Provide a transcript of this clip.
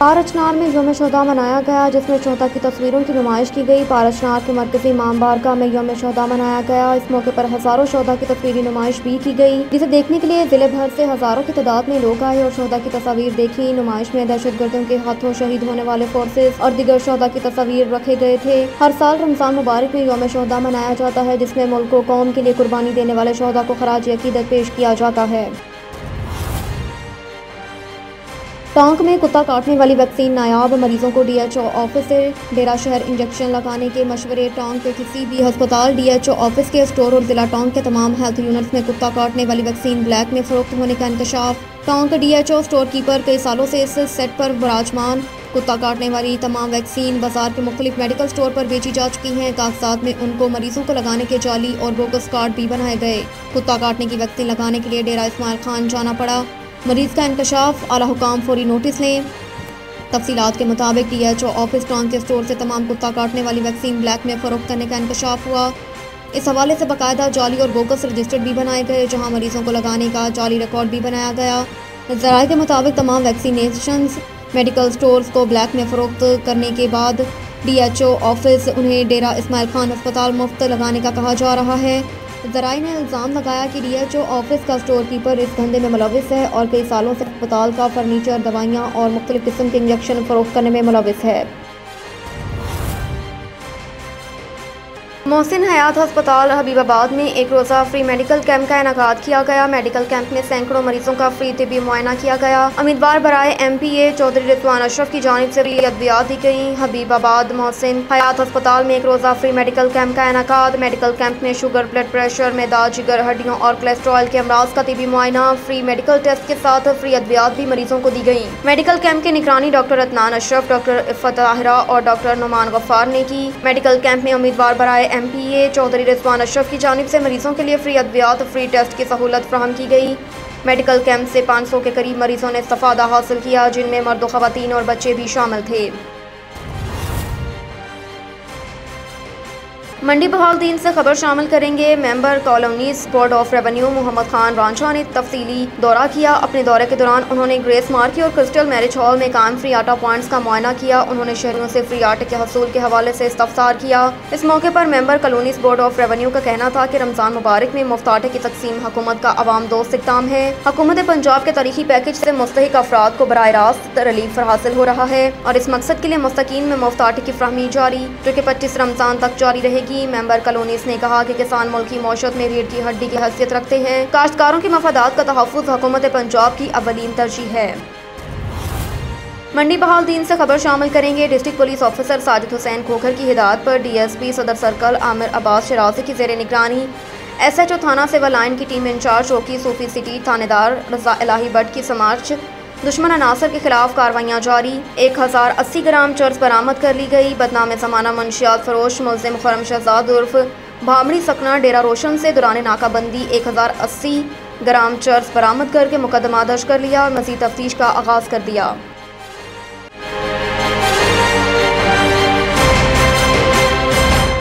पारचनार में योम शहदा मनाया गया, जिसमें शहदा की तस्वीरों की नुमाइश की गई। पारचनार के मरकजी इमाम बारका में योम शहदा मनाया गया। इस मौके पर हज़ारों शहदा की तस्वीरी नुमाइश भी की गई, जिसे देखने के लिए ज़िले भर से हज़ारों की तादाद में लोग आए और शहदा की तस्वीर देखी। नुमाइश में दहशत गर्दों के हाथों शहीद होने वाले फोर्सेज और दिगर शहदा की तस्वीर रखे गए थे। हर साल रमज़ान मुबारक में योम शहदा मनाया जाता है, जिसमें मुल्क कौम के लिए कुर्बानी देने वाले शहदा को खराज अकीदत पेश किया जाता है। टोंक में कुत्ता काटने वाली वैक्सीन नायाब, मरीजों को डीएचओ ऑफ़िस से डेरा शहर इंजेक्शन लगाने के मशवरे टोंक के किसी भी अस्पताल, डीएचओ ऑफ़िस के स्टोर और जिला टोंक के तमाम हेल्थ यूनिट्स में कुत्ता काटने वाली वैक्सीन ब्लैक में फरोख्त होने का इंकशाफ। टोंक डीएचओ स्टोर कीपर कई सालों से इस सेट पर विराजमान। कुत्ता काटने वाली तमाम वैक्सीन बाज़ार के मुख्तलिफ़ मेडिकल स्टोर पर बेची जा चुकी हैं कागजात में उनको मरीजों को लगाने के जाली और बोगस कार्ड भी बनाए गए। कुत्ता काटने की वैक्सीन लगाने के लिए डेरा इस्माइल खान जाना पड़ा। मरीज़ का इंकशाफ, आला हुकाम फौरी नोटिस लें। तफसीत के मुताबिक D H O office town के स्टोर से तमाम कुत्ता काटने वाली वैक्सीन ब्लैक में फ़रोख्त करने का इंकशाफ हुआ। इस हवाले से बाकायदा जाली और बोगस रजिस्टर भी बनाए गए, जहाँ मरीजों को लगाने का जाली रिकॉर्ड भी बनाया गया। जराये के मुताबिक तमाम वैक्सीनेशन मेडिकल स्टोर्स को ब्लैक में फ़रोख्त करने के बाद डी एच ओ ऑफ़िस उन्हें डेरा इसमाइल खान अस्पताल मुफ़्त लगाने का कहा जा रहा है। जराई ने इल्ज़ाम लगाया कि डी एच ओ ऑफ़िस का स्टोर कीपर इस धंधे में मुलविस है और कई सालों से अस्पताल का फर्नीचर, दवाइयाँ और मुख्तलिफ़ किस्म के इंजेक्शन फ़रोख्त करने में मुलविस है। मोहसिन हयात अस्पताल हबीबाबाद में एक रोज़ा फ्री मेडिकल कैंप का इनका किया गया। मेडिकल कैंप में सैकड़ों मरीजों का फ्री तबी मुआयना किया गया। उम्मीदवार बरए M P A Chaudhry Rizwan Ashraf की जानब से अद्वियात दी गई। हबीबाबाद मोहसिन हयात अस्पताल में एक रोज़ा फ्री मेडिकल कैंप का इनका मेडिकल कैंप में शुगर, ब्लड प्रेशर मैदा जिगर, हड्डियों और कोलेस्ट्रॉल के अमराज का तबी मुआयना। फ्री मेडिकल टेस्ट के साथ फ्री अद्वियात भी मरीजों को दी गई। मेडिकल कैंप की निगरानी डॉक्टर अदनान अशरफ, डॉक्टर इफ़त आहरा और डॉक्टर नुमान गफ्फार ने की। मेडिकल कैंप में उम्मीदवार बरए M P A Chaudhry Rizwan Ashraf की जानब से मरीजों के लिए फ्री अद्वियात फ्री टेस्ट की सहूलत फ्राहम की गई। मेडिकल कैंप से 500 के करीब मरीजों ने सफादा हासिल किया, जिनमें मर्द, खवतिन और बच्चे भी शामिल थे। मंडी बहालदीन से खबर शामिल करेंगे member colonies board of revenue Mohammad Khan Ranjha ने तफसीली दौरा किया। अपने दौरे के दौरान उन्होंने ग्रेस मार्की और क्रिस्टल मैरिज हॉल में कायम फ्री आटा पॉइंट्स का मुआयना किया। उन्होंने शहरों से फ्री आटे के हसूल के हवाले से इस्तफसार किया। इस मौके पर member colonies board of revenue का कहना था कि रमज़ान मुबारक में मुफ़्त आटे की तकसीम हुकूमत का आवाम दोस्त इकदाम है। हुकूमत पंजाब के तारीखी पैकेज से मुस्तक अफराद को बर रास्त रिलीफ हासिल हो रहा है और इस मकसद के लिए मुस्तकीन में मुफ़्त आटे की फ्राहमी जारी, जो कि पच्चीस रमज़ान तक जारी रहेगी। की मेंबर कलोनीस ने कहा कि किसान मुल्क की मौशत में रीढ़ की हड्डी की हैसियत रखते हैं। काश्तकारों के मफादात का तहफ़ हुकूमत पंजाब की अवलीन तरजीह है। मंडी बहाल दीन से खबर शामिल करेंगे। District police officer Sajid Hussain Khokhar की हिदायत पर डीएसपी सदर सर्कल आमिर अब्बास शराजी की जेर निगरानी। एस एच ओ थाना सिविल लाइन की टीम इंचार्ज चौकी सूफी सिटी थानेदार रजा इलाही भट्ट की समाज दुश्मन अनासर के खिलाफ कार्रवाइयाँ जारी। एक हज़ार अस्सी ग्राम चर्च बरामद कर ली गई। बदनाम जमाना मंशियात फरोश मुलिम खरम शहजाद उर्फ़ भामड़ी सकना डेरा रोशन से दौरान नाकाबंदी। एक हज़ार अस्सी ग्राम चर्च बरामद करके मुकदमा दर्ज कर लिया और मजीद तफ्तीश का आगाज़ कर दिया।